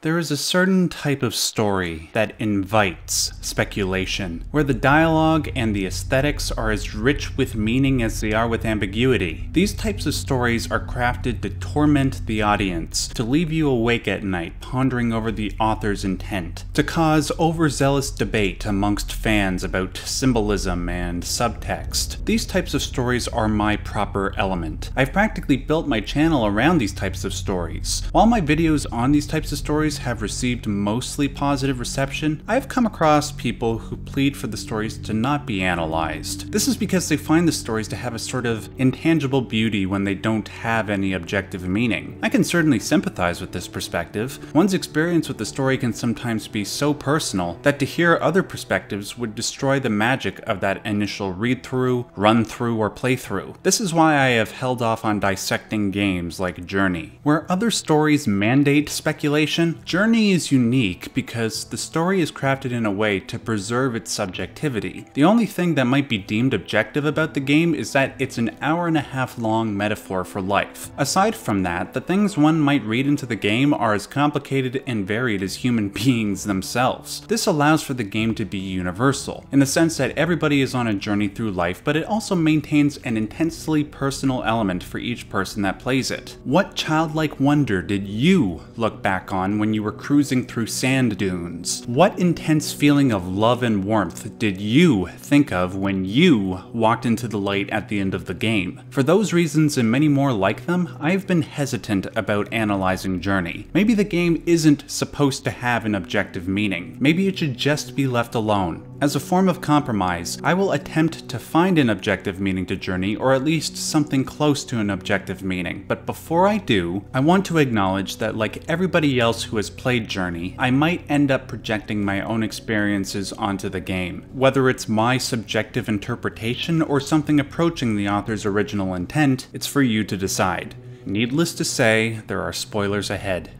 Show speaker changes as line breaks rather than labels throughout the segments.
There is a certain type of story that invites speculation, where the dialogue and the aesthetics are as rich with meaning as they are with ambiguity. These types of stories are crafted to torment the audience, to leave you awake at night pondering over the author's intent, to cause overzealous debate amongst fans about symbolism and subtext. These types of stories are my proper element. I've practically built my channel around these types of stories. While my videos on these types of stories have received mostly positive reception, I have come across people who plead for the stories to not be analyzed. This is because they find the stories to have a sort of intangible beauty when they don't have any objective meaning. I can certainly sympathize with this perspective. One's experience with the story can sometimes be so personal that to hear other perspectives would destroy the magic of that initial read through, run through, or playthrough. This is why I have held off on dissecting games like Journey. Where other stories mandate speculation, Journey is unique because the story is crafted in a way to preserve its subjectivity. The only thing that might be deemed objective about the game is that it's an hour and a half long metaphor for life. Aside from that, the things one might read into the game are as complicated and varied as human beings themselves. This allows for the game to be universal, in the sense that everybody is on a journey through life, but it also maintains an intensely personal element for each person that plays it. What childlike wonder did you look back on when when you were cruising through sand dunes? What intense feeling of love and warmth did you think of when you walked into the light at the end of the game? For those reasons and many more like them, I've been hesitant about analyzing Journey. Maybe the game isn't supposed to have an objective meaning. Maybe it should just be left alone. As a form of compromise, I will attempt to find an objective meaning to Journey, or at least something close to an objective meaning. But before I do, I want to acknowledge that like everybody else who has played Journey, I might end up projecting my own experiences onto the game. Whether it's my subjective interpretation or something approaching the author's original intent, it's for you to decide. Needless to say, there are spoilers ahead.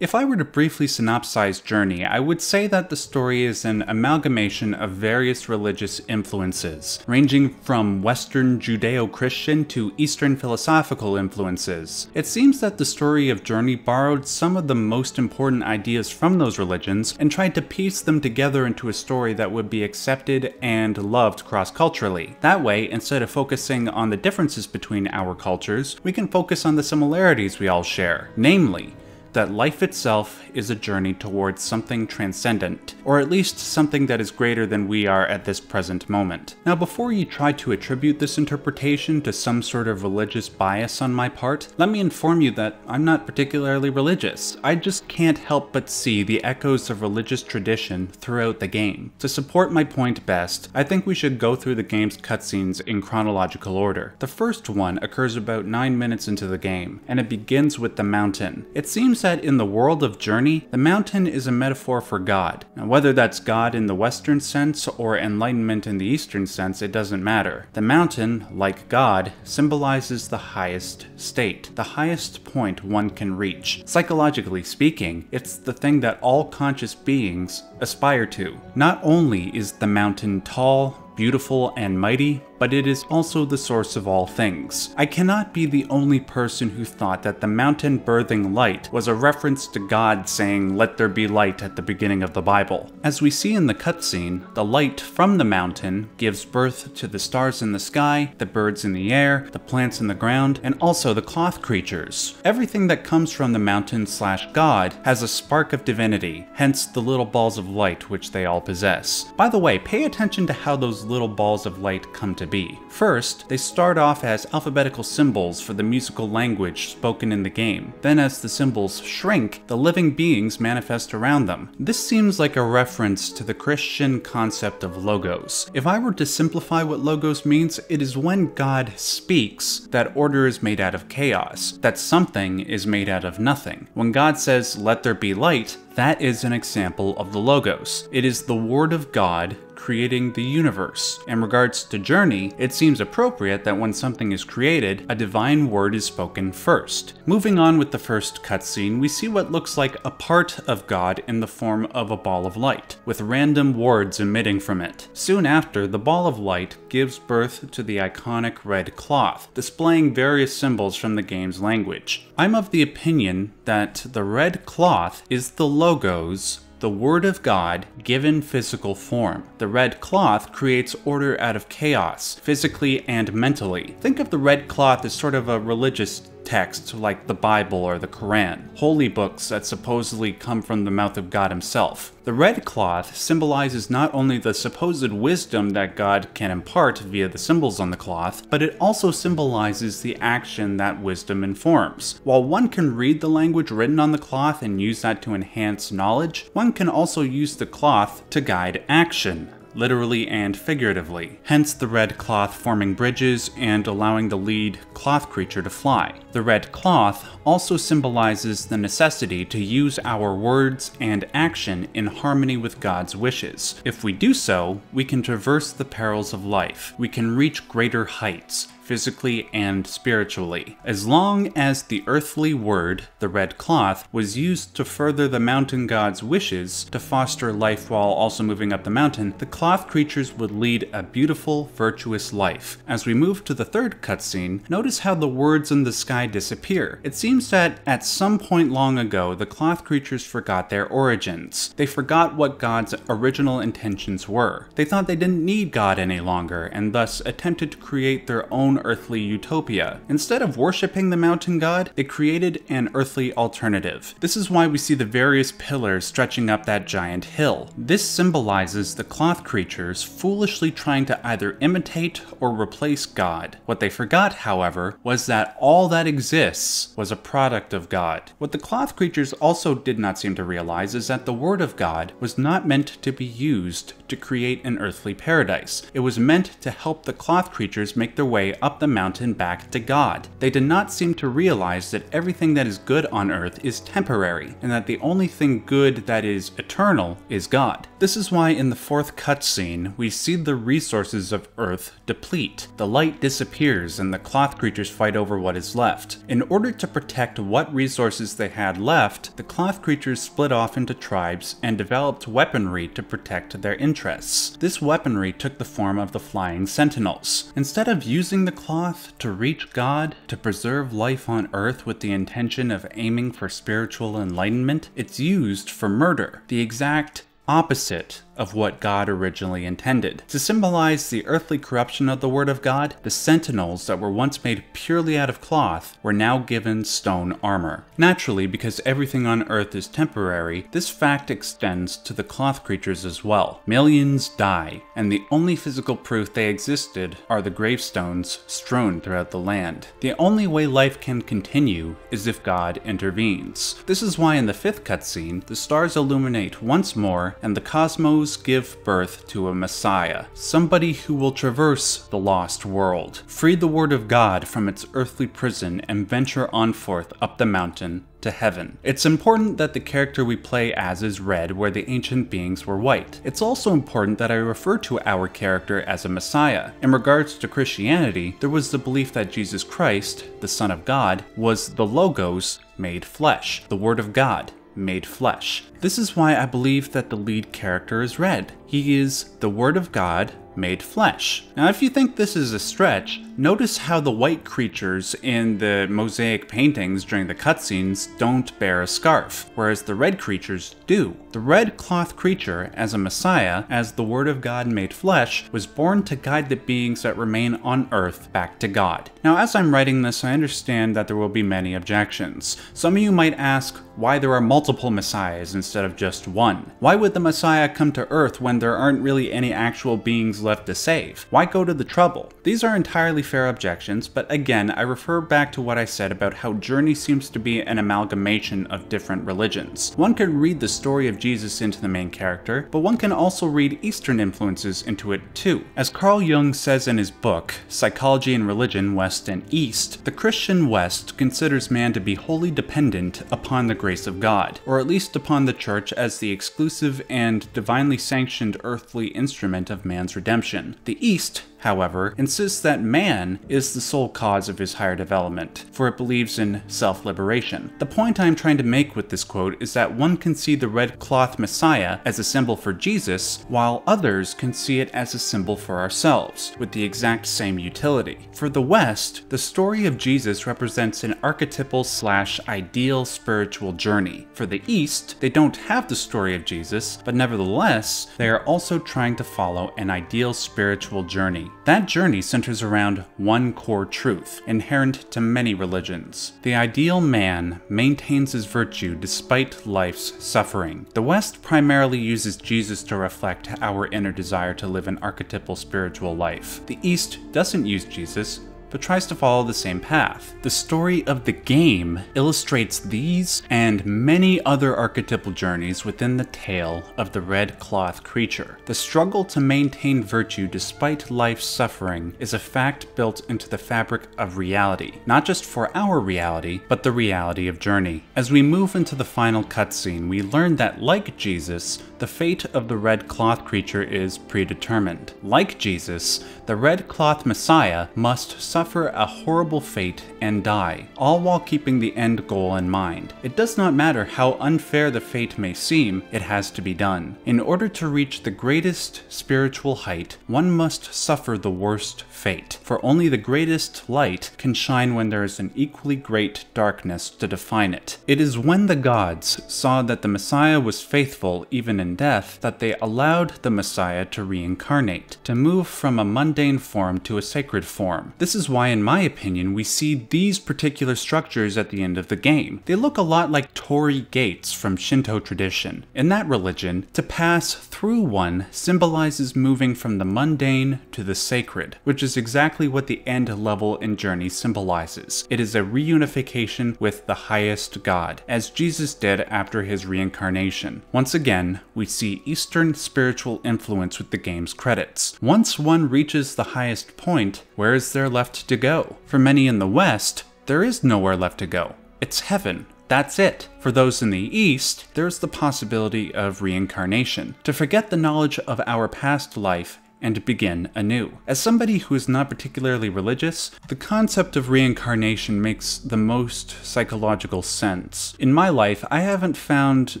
If I were to briefly synopsize Journey, I would say that the story is an amalgamation of various religious influences, ranging from Western Judeo-Christian to Eastern philosophical influences. It seems that the story of Journey borrowed some of the most important ideas from those religions and tried to piece them together into a story that would be accepted and loved cross-culturally. That way, instead of focusing on the differences between our cultures, we can focus on the similarities we all share, namely, that life itself is a journey towards something transcendent, or at least something that is greater than we are at this present moment. Now, before you try to attribute this interpretation to some sort of religious bias on my part, let me inform you that I'm not particularly religious. I just can't help but see the echoes of religious tradition throughout the game. To support my point best, I think we should go through the game's cutscenes in chronological order. The first one occurs about 9 minutes into the game, and it begins with the mountain. It seems in the world of Journey, the mountain is a metaphor for God. Now, whether that's God in the Western sense or enlightenment in the Eastern sense, it doesn't matter. The mountain, like God, symbolizes the highest state, the highest point one can reach. Psychologically speaking, it's the thing that all conscious beings aspire to. Not only is the mountain tall, beautiful, and mighty, but it is also the source of all things. I cannot be the only person who thought that the mountain birthing light was a reference to God saying, let there be light at the beginning of the Bible. As we see in the cutscene, the light from the mountain gives birth to the stars in the sky, the birds in the air, the plants in the ground, and also the cloth creatures. Everything that comes from the mountain slash God has a spark of divinity, hence the little balls of light which they all possess. By the way, pay attention to how those little balls of light come to be. First, they start off as alphabetical symbols for the musical language spoken in the game. Then as the symbols shrink, the living beings manifest around them. This seems like a reference to the Christian concept of logos. If I were to simplify what logos means, it is when God speaks that order is made out of chaos, that something is made out of nothing. When God says, let there be light, that is an example of the Logos. It is the Word of God creating the universe. In regards to journey, it seems appropriate that when something is created, a divine word is spoken first. Moving on with the first cutscene, we see what looks like a part of God in the form of a ball of light, with random words emitting from it. Soon after, the ball of light gives birth to the iconic red cloth, displaying various symbols from the game's language. I'm of the opinion that the red cloth is the logos the Word of God given physical form. The red cloth creates order out of chaos, physically and mentally. Think of the red cloth as sort of a religious texts like the Bible or the Quran, holy books that supposedly come from the mouth of God himself. The red cloth symbolizes not only the supposed wisdom that God can impart via the symbols on the cloth, but it also symbolizes the action that wisdom informs. While one can read the language written on the cloth and use that to enhance knowledge, one can also use the cloth to guide action literally and figuratively, hence the red cloth forming bridges and allowing the lead cloth creature to fly. The red cloth also symbolizes the necessity to use our words and action in harmony with God's wishes. If we do so, we can traverse the perils of life, we can reach greater heights, physically and spiritually. As long as the earthly word, the red cloth, was used to further the mountain god's wishes to foster life while also moving up the mountain, the cloth creatures would lead a beautiful, virtuous life. As we move to the third cutscene, notice how the words in the sky disappear. It seems that at some point long ago, the cloth creatures forgot their origins. They forgot what God's original intentions were. They thought they didn't need God any longer, and thus attempted to create their own earthly utopia. Instead of worshipping the mountain god, they created an earthly alternative. This is why we see the various pillars stretching up that giant hill. This symbolizes the cloth creatures foolishly trying to either imitate or replace God. What they forgot, however, was that all that exists was a product of God. What the cloth creatures also did not seem to realize is that the word of God was not meant to be used to create an earthly paradise. It was meant to help the cloth creatures make their way up up the mountain back to God. They did not seem to realize that everything that is good on earth is temporary, and that the only thing good that is eternal is God. This is why in the fourth cutscene, we see the resources of Earth deplete. The light disappears and the cloth creatures fight over what is left. In order to protect what resources they had left, the cloth creatures split off into tribes and developed weaponry to protect their interests. This weaponry took the form of the flying sentinels. Instead of using the cloth to reach God, to preserve life on earth with the intention of aiming for spiritual enlightenment, it's used for murder. The exact opposite of what God originally intended. To symbolize the earthly corruption of the Word of God, the sentinels that were once made purely out of cloth were now given stone armor. Naturally, because everything on Earth is temporary, this fact extends to the cloth creatures as well. Millions die, and the only physical proof they existed are the gravestones strewn throughout the land. The only way life can continue is if God intervenes. This is why in the fifth cutscene, the stars illuminate once more and the cosmos give birth to a Messiah, somebody who will traverse the lost world, free the Word of God from its earthly prison, and venture on forth up the mountain to heaven. It's important that the character we play as is red where the ancient beings were white. It's also important that I refer to our character as a messiah. In regards to Christianity, there was the belief that Jesus Christ, the Son of God, was the Logos made flesh, the Word of God made flesh. This is why I believe that the lead character is red. He is the Word of God made flesh. Now, if you think this is a stretch, notice how the white creatures in the mosaic paintings during the cutscenes don't bear a scarf, whereas the red creatures do. The red cloth creature, as a messiah, as the Word of God made flesh, was born to guide the beings that remain on earth back to God. Now, as I'm writing this, I understand that there will be many objections. Some of you might ask why there are multiple messiahs instead of just one. Why would the messiah come to earth when there aren't really any actual beings left to save. Why go to the trouble? These are entirely fair objections, but again, I refer back to what I said about how Journey seems to be an amalgamation of different religions. One could read the story of Jesus into the main character, but one can also read Eastern influences into it too. As Carl Jung says in his book, Psychology and Religion, West and East, the Christian West considers man to be wholly dependent upon the grace of God, or at least upon the church as the exclusive and divinely sanctioned earthly instrument of man's redemption. The East however, insists that man is the sole cause of his higher development, for it believes in self-liberation. The point I am trying to make with this quote is that one can see the red cloth Messiah as a symbol for Jesus, while others can see it as a symbol for ourselves, with the exact same utility. For the West, the story of Jesus represents an archetypal slash ideal spiritual journey. For the East, they don't have the story of Jesus, but nevertheless, they are also trying to follow an ideal spiritual journey that journey centers around one core truth, inherent to many religions. The ideal man maintains his virtue despite life's suffering. The West primarily uses Jesus to reflect our inner desire to live an archetypal spiritual life. The East doesn't use Jesus, but tries to follow the same path. The story of the game illustrates these and many other archetypal journeys within the tale of the red cloth creature. The struggle to maintain virtue despite life's suffering is a fact built into the fabric of reality, not just for our reality, but the reality of Journey. As we move into the final cutscene, we learn that like Jesus, the fate of the red cloth creature is predetermined. Like Jesus, the red cloth messiah must suffer a horrible fate and die, all while keeping the end goal in mind. It does not matter how unfair the fate may seem, it has to be done. In order to reach the greatest spiritual height, one must suffer the worst fate, for only the greatest light can shine when there is an equally great darkness to define it. It is when the gods saw that the Messiah was faithful even in death that they allowed the Messiah to reincarnate, to move from a mundane form to a sacred form. This is why, in my opinion, we see these particular structures at the end of the game. They look a lot like torii gates from Shinto tradition. In that religion, to pass through one symbolizes moving from the mundane to the sacred, which is exactly what the end level in Journey symbolizes. It is a reunification with the highest God, as Jesus did after his reincarnation. Once again, we see Eastern spiritual influence with the game's credits. Once one reaches the highest point, where is there left to go? For many in the West, there is nowhere left to go. It's heaven. That's it. For those in the East, there's the possibility of reincarnation, to forget the knowledge of our past life and begin anew. As somebody who is not particularly religious, the concept of reincarnation makes the most psychological sense. In my life, I haven't found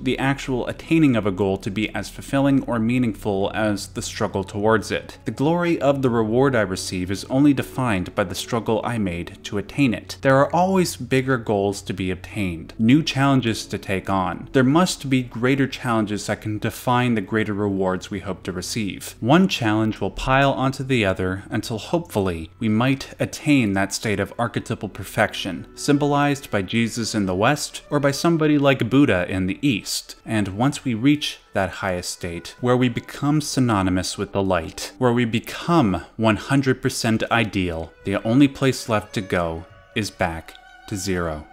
the actual attaining of a goal to be as fulfilling or meaningful as the struggle towards it. The glory of the reward I receive is only defined by the struggle I made to attain it. There are always bigger goals to be obtained, new challenges to take on. There must be greater challenges that can define the greater rewards we hope to receive. One challenge challenge will pile onto the other until hopefully we might attain that state of archetypal perfection, symbolized by Jesus in the West or by somebody like Buddha in the East. And once we reach that highest state, where we become synonymous with the light, where we become 100% ideal, the only place left to go is back to zero.